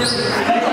por.